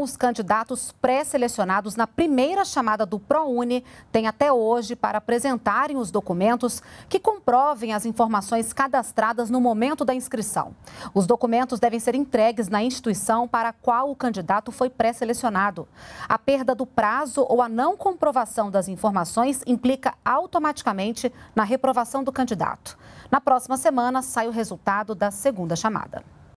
Os candidatos pré-selecionados na primeira chamada do ProUni têm até hoje para apresentarem os documentos que comprovem as informações cadastradas no momento da inscrição. Os documentos devem ser entregues na instituição para a qual o candidato foi pré-selecionado. A perda do prazo ou a não comprovação das informações implica automaticamente na reprovação do candidato. Na próxima semana sai o resultado da segunda chamada.